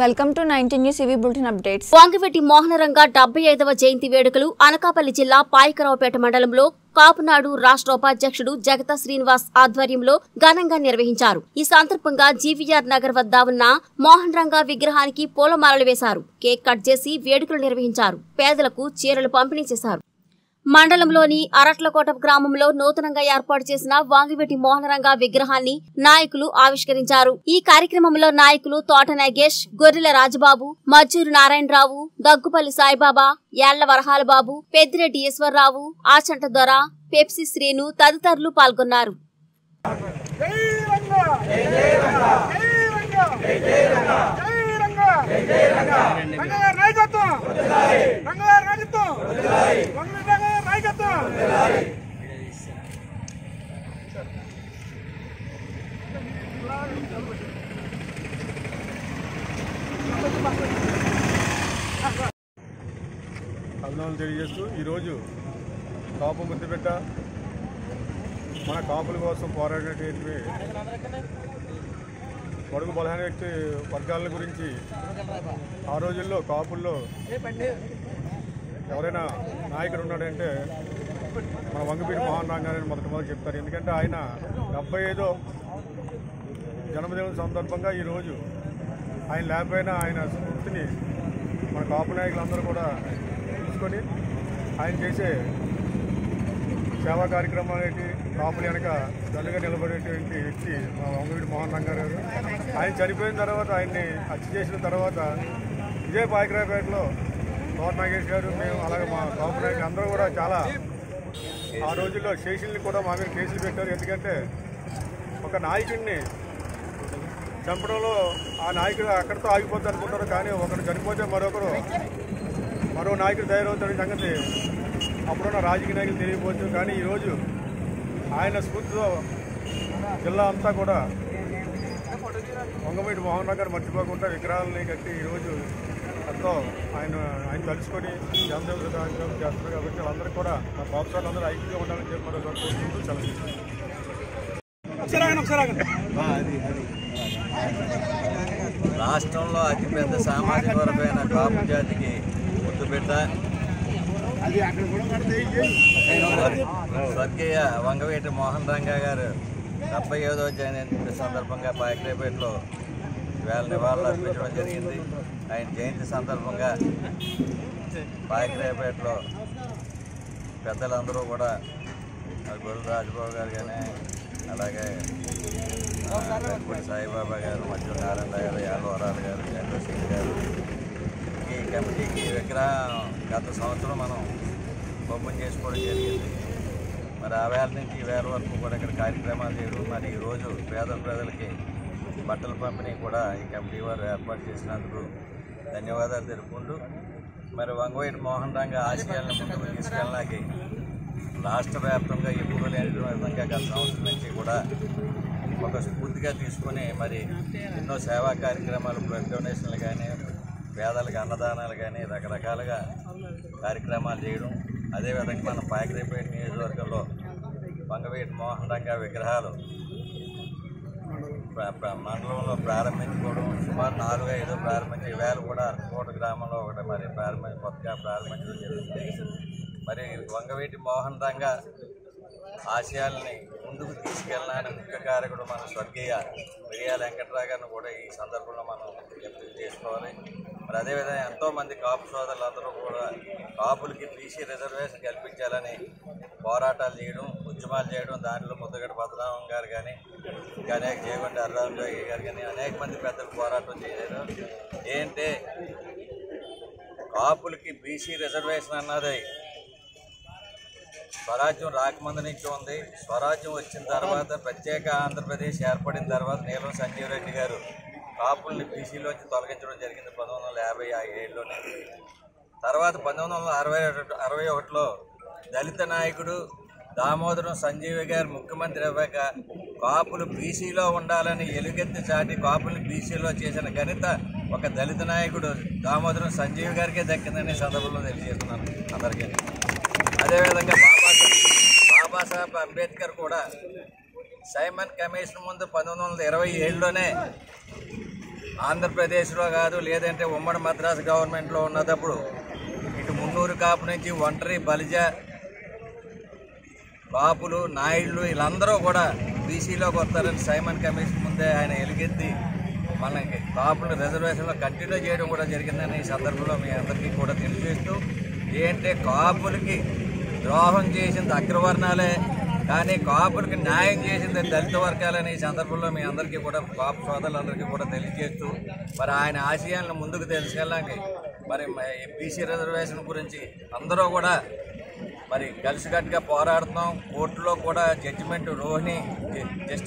Welcome to nineteen news ఇవి bulletin updates. Vangaveeti Mohanaranga డెబ్బై ఐదవ జయంతి వేడుకలు అనకాపల్లి జిల్లా పాయకరావుపేట మండలంలో కాపునాడు రాష్ట్ర ఉపాధ్యక్షుడు జగత శ్రీనివాస్ ఆధ్వర్యంలో ఘనంగా నిర్వహించారు. ఈ సందర్భంగా జీవీఆర్ నగర్ వద్ద ఉన్న మోహన్ రంగా విగ్రహానికి పూలమాలలు వేశారు. కేక్ కట్ చేసి వేడుకలు నిర్వహించారు. పేదలకు చీరలు పంపిణీ చేశారు. మండలంలోని అరట్లకోట గ్రామంలో నూతనంగా ఏర్పాటు చేసిన వాంగివెటి మోహనరంగ విగ్రహాన్ని నాయకులు ఆవిష్కరించారు ఈ కార్యక్రమంలో నాయకులు తోట నాగేష్ గొర్రెల రాజబాబు మజ్జూరు నారాయణరావు దగ్గుపల్లి సాయిబాబా యాళ్ళ వరహాలబాబు పెద్దిరెడ్డి ఈశ్వరరావు ఆచంట దొర పెప్సి శ్రీను తదితరులు పాల్గొన్నారు జై రంగా అభినందనలు తెలియజేస్తూ ఈరోజు కాపు ముద్దుబిడ్డ మన కాపుల కోసం పోరాడేటువంటి పొడుగు బలహీన వ్యక్తి వర్గాల గురించి ఆ రోజుల్లో కాపుల్లో ఎవరైనా నాయకుడు ఉన్నాడంటే మన వంగపీడి మోహన్ రంగారాయణ మొదటి మొదలు చెప్తారు. ఎందుకంటే ఆయన డెబ్బై ఐదో జన్మదినం సందర్భంగా ఈరోజు ఆయన లేకపోయినా ఆయన స్ఫూర్తిని మన కాపు నాయకులందరూ కూడా తీసుకొని ఆయన చేసే సేవా కార్యక్రమాలు ఏంటి కాపులు వెనక దండగా నిలబడేటువంటి వ్యక్తి మా వంగవీడి మోహన్ రంగారావు ఆయన చనిపోయిన తర్వాత ఆయన్ని హత్య చేసిన తర్వాత ఇదే పాయకరాపేటలో కోట నాగేష్ గారు మేము అలాగే మా కాపు నాయకులు అందరూ కూడా చాలా ఆ రోజుల్లో శేషుల్ని కూడా మా మీద కేసులు పెట్టారు. ఎందుకంటే ఒక నాయకుడిని చంపడంలో ఆ నాయకుడు అక్కడితో ఆగిపోద్ది అనుకుంటారు కానీ ఒకరు చనిపోతే మరొకరు మరో నాయకుడు తయారవుతాడు సంగతి అప్పుడున్న రాజకీయ నాయకులు తెలియకపోవచ్చు. కానీ ఈరోజు ఆయన స్ఫూర్తితో జిల్లా అంతా కూడా వంగమీటి మోహన్ రావు గారు మర్చిపోకుండా విగ్రహాలని కట్టి ఈరోజు ఎంతో ఆయన ఆయన తలుచుకొని జనదేవ కార్యక్రమం చేస్తారు కాబట్టి వాళ్ళందరూ కూడా మా బాబు అందరూ ఐక్యంగా ఉండాలని చెప్పి మరొక కోరుకుంటూ సెలవు. రాష్ట్రంలో అతిపెద్ద సామాజిక వర్గమైన కాపు జాతికి ముద్దుబిడ్డ స్వర్గీయ వంగవీటి మోహన్ రంగా గారు డెబ్బై ఐదో జయంతి సందర్భంగా పాయకరేపేటలో వేల నివాళులు అర్పించడం జరిగింది. ఆయన జయంతి సందర్భంగా పాయకరేపేటలో పెద్దలందరూ కూడా గురు రాజబాబు గారు కానీ అలాగే సాయిబాబా గారు మధ్య నారాయణ గారు యాదవరాలు గారు చంద్రశేఖర్ గారు ఈ కమిటీకి విగ్రహం గత సంవత్సరం మనం బొమ్మ చేసుకోవడం జరిగింది. మరి ఆ వేళ నుంచి ఈ వేల వరకు కూడా ఇక్కడ కార్యక్రమాలు చేయడం మరి ఈరోజు పేద ప్రజలకి బట్టల పంపిణీ కూడా ఈ కమిటీ వారు ఏర్పాటు చేసినందుకు ధన్యవాదాలు తెలుపుకుంటూ మరి వంగవైటి మోహన్ రంగ ఆశయాలను ముందుకు తీసుకెళ్ళడానికి రాష్ట్ర వ్యాప్తంగా ఎప్పుడు లేని విధంగా గత సంవత్సరం నుంచి కూడా ఒక స్ఫూర్తిగా తీసుకొని మరి ఎన్నో సేవా కార్యక్రమాలు బ్లడ్ డొనేషన్లు కానీ పేదలకు అన్నదానాలు కానీ రకరకాలుగా కార్యక్రమాలు చేయడం. అదేవిధంగా మన పాకిరేపేట నియోజకవర్గంలో వంగవేటి మోహన్ రంగ విగ్రహాలు మండలంలో ప్రారంభించుకోవడం సుమారు నాలుగు ఐదు ప్రారంభించి వేలు కూడా కోట గ్రామంలో ఒకటి మరి ప్రారంభ కొత్తగా ప్రారంభించడం జరిగింది. మరి వంగవీటి మోహన్ రంగ ఆశయాల్ని ముందుకు తీసుకెళ్ళడానికి ముఖ్య కారకుడు మన స్వర్గీయ మిరియా వెంకట్రావు గారిని కూడా ఈ సందర్భంలో మనం గుర్తు చేసుకోవాలి. మరి అదేవిధంగా ఎంతోమంది కాపు సోదరులందరూ కూడా కాపులకి బీసీ రిజర్వేషన్ కల్పించాలని పోరాటాలు చేయడం ఉద్యమాలు చేయడం దాంట్లో ముద్దగడ భద్రామం గారు కానీ ఇంకా అనేక జయగొండ అర్రామ్ గారు కానీ అనేక మంది పెద్దలు పోరాటం చేశారు ఏంటంటే కాపులకి బీసీ రిజర్వేషన్ అన్నది స్వరాజ్యం రాకముందు నుంచి ఉంది. స్వరాజ్యం వచ్చిన తర్వాత ప్రత్యేక ఆంధ్రప్రదేశ్ ఏర్పడిన తర్వాత నీలం సంజీవ్ రెడ్డి గారు కాపుల్ని బీసీలోంచి తొలగించడం జరిగింది పంతొమ్మిది వందల యాభై ఏడులోనే. తర్వాత పంతొమ్మిది వందల అరవై అరవై ఒకటిలో దళిత నాయకుడు దామోదరం సంజీవి గారు ముఖ్యమంత్రి అవ్వాక కాపులు బీసీలో ఉండాలని ఎలుగెత్తి చాటి కాపులు బీసీలో చేసిన ఘనత ఒక దళిత నాయకుడు దామోదరం సంజీవి గారికే దక్కిందని సందర్భంలో తెలియజేస్తున్నాను అందరికీ. అదేవిధంగా బాబాసాహెబ్ బాబాసాహెబ్ అంబేద్కర్ కూడా సైమన్ కమిషన్ ముందు పంతొమ్మిది వందల ఇరవై ఏడులోనే ఆంధ్రప్రదేశ్లో కాదు లేదంటే ఉమ్మడి మద్రాసు గవర్నమెంట్లో ఉన్నప్పుడు ఇటు మున్నూరు కాపు నుంచి ఒంటరి బలిజ బాపులు నాయుళ్ళు వీళ్ళందరూ కూడా బీసీలోకి వస్తారని సైమన్ కమిషన్ ముందే ఆయన ఎలుగెత్తి మనకి బాపులు రిజర్వేషన్లో కంటిన్యూ చేయడం కూడా జరిగిందని ఈ సందర్భంలో మీ అందరికీ కూడా తెలియజేస్తూ ఏంటంటే కాపులకి ద్రోహం చేసింది అగ్రవర్ణాలే కానీ కాపులకి న్యాయం చేసింది దళిత వర్గాలని ఈ సందర్భంలో మీ అందరికీ కూడా కాపు సోదరులందరికీ కూడా తెలియజేస్తూ మరి ఆయన ఆశయాలను ముందుకు తీసుకెళ్ళడానికి మరి బీసీ రిజర్వేషన్ గురించి అందరూ కూడా మరి కలిసికట్టుగా పోరాడుతున్నాం. కోర్టులో కూడా జడ్జిమెంట్ రోహిణి జస్టిస్